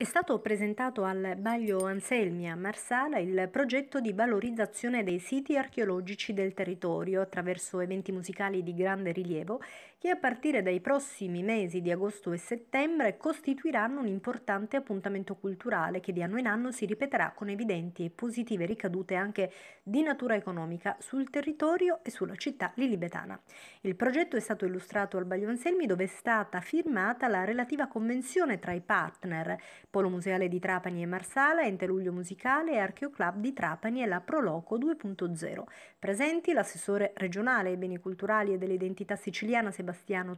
È stato presentato al Baglio Anselmi a Marsala il progetto di valorizzazione dei siti archeologici del territorio attraverso eventi musicali di grande rilievo che a partire dai prossimi mesi di agosto e settembre costituiranno un importante appuntamento culturale che di anno in anno si ripeterà con evidenti e positive ricadute anche di natura economica sul territorio e sulla città lilibetana. Il progetto è stato illustrato al Baglio Anselmi dove è stata firmata la relativa convenzione tra i partner Polo Museale di Trapani e Marsala, Ente Luglio Musicale e Archeoclub di Trapani e la Proloco 2.0. Presenti l'assessore regionale ai beni culturali e dell'identità siciliana Sebastiano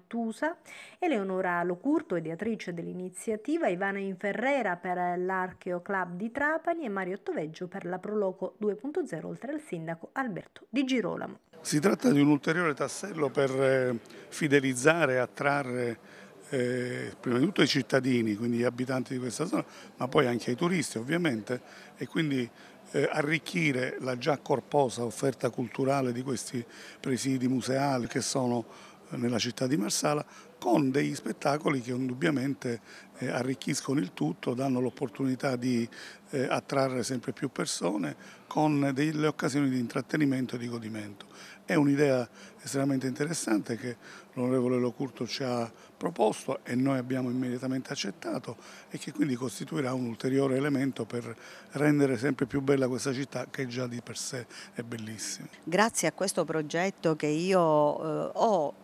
Tusa, Eleonora Locurto, ideatrice dell'iniziativa, Ivana Inferrera per l'Archeoclub di Trapani e Mario Ottoveggio per la Proloco 2.0, oltre al sindaco Alberto Di Girolamo. Si tratta di un ulteriore tassello per eh, fidelizzare e attrarre eh, prima di tutto ai cittadini, quindi gli abitanti di questa zona, ma poi anche ai turisti ovviamente e quindi eh, arricchire la già corposa offerta culturale di questi presidi museali che sono nella città di Marsala con degli spettacoli che indubbiamente eh, arricchiscono il tutto, danno l'opportunità di eh, attrarre sempre più persone con delle occasioni di intrattenimento e di godimento. È un'idea estremamente interessante che l'onorevole Locurto ci ha proposto e noi abbiamo immediatamente accettato e che quindi costituirà un ulteriore elemento per rendere sempre più bella questa città che già di per sé è bellissima. Grazie a questo progetto che io eh, ho,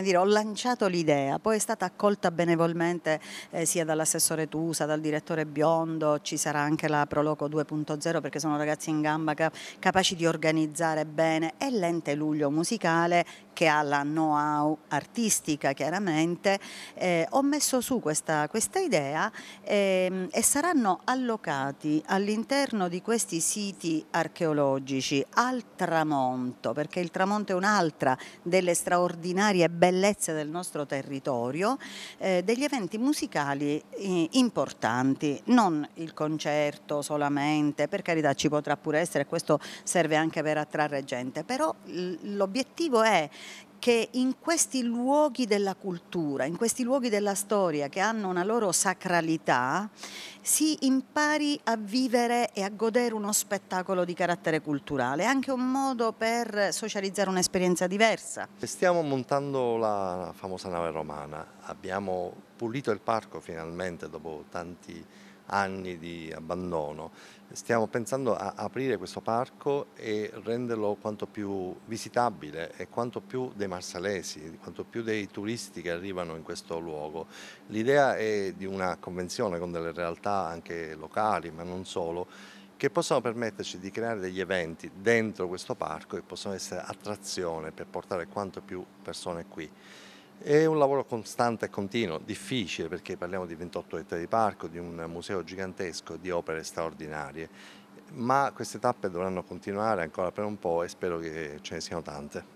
dire, ho, lanciato l'idea, poi è stata accolta benevolmente eh, sia dall'assessore Tusa, dal direttore Biondo, ci sarà anche la Proloco 2.0 perché sono ragazzi in gamba capaci di organizzare bene e l'ente Luglio Musicale che ha la know-how artistica chiaramente, eh, ho messo su questa, questa idea eh, e saranno allocati all'interno di questi siti archeologici al tramonto, perché il tramonto è un'altra delle straordinarie bellezze del nostro territorio, eh, degli eventi musicali eh, importanti, non il concerto solamente, per carità ci potrà pure essere, questo serve anche per attrarre gente, però l'obiettivo è che in questi luoghi della cultura, in questi luoghi della storia che hanno una loro sacralità, si impari a vivere e a godere uno spettacolo di carattere culturale, anche un modo per socializzare un'esperienza diversa. Stiamo montando la famosa nave romana, abbiamo pulito il parco finalmente dopo tanti anni di abbandono. Stiamo pensando a aprire questo parco e renderlo quanto più visitabile e quanto più dei marsalesi, quanto più dei turisti che arrivano in questo luogo. L'idea è di una convenzione con delle realtà anche locali, ma non solo, che possono permetterci di creare degli eventi dentro questo parco e possono essere attrazione per portare quanto più persone qui. È un lavoro costante e continuo, difficile perché parliamo di 28 ettari di parco, di un museo gigantesco, di opere straordinarie, ma queste tappe dovranno continuare ancora per un po' e spero che ce ne siano tante.